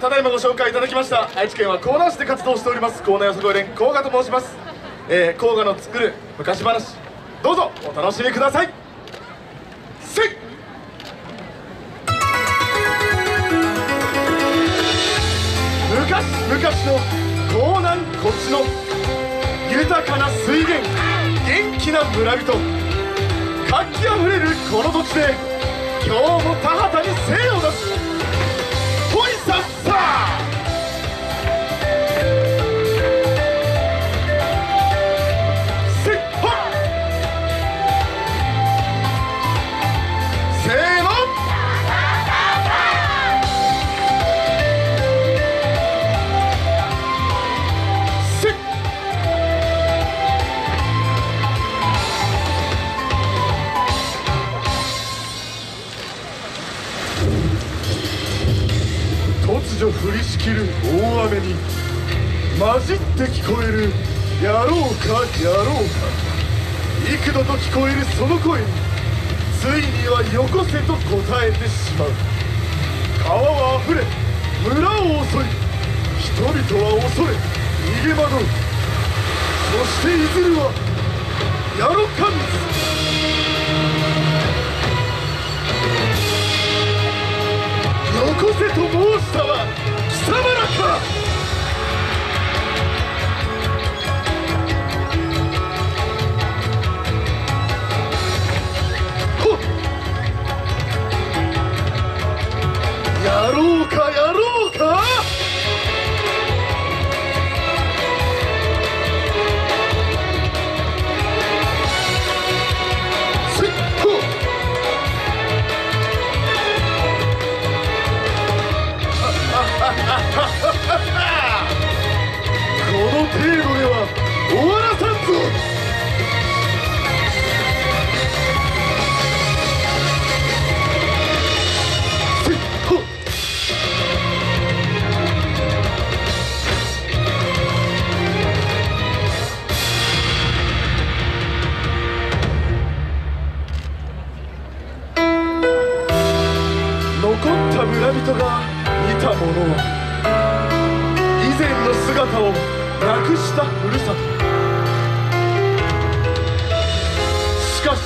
ただいまご紹介いただきました愛知県は江南市で活動しております江南よさこい連甲賀と申します、えー、甲賀の作る昔話どうぞお楽しみください。せい。昔々の江南こっちの豊かな水源元気な村人活気あふれるこの土地で今日も田畑に精を出す。Stop! 突如降りしきる大雨に混じって聞こえる「やろうかやろうか」幾度と聞こえるその声についにはよこせと答えてしまう。川はあふれ村を襲い人々は恐れ逃げ惑う。そしていずるはやろかんよった村人が見たものは以前の姿をなくしたふるさとしかし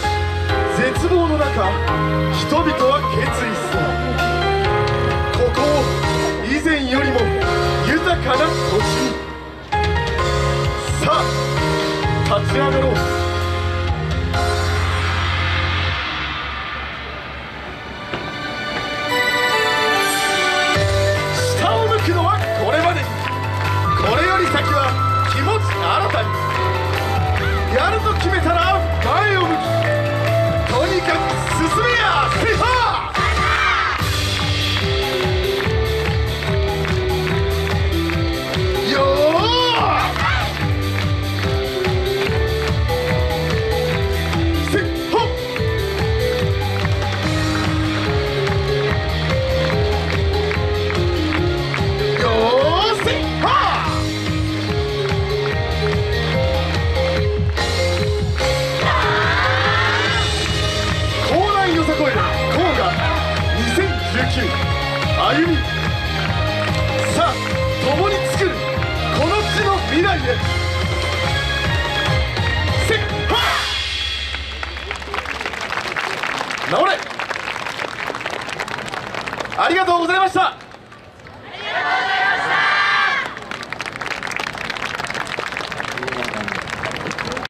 絶望の中人々は決意する。ここを以前よりも豊かな土地。にさあ立ち上がろう。新たにやると決めた。歩み。さあ共に作るこの地の未来へ。せっは直れ。ありがとうございました。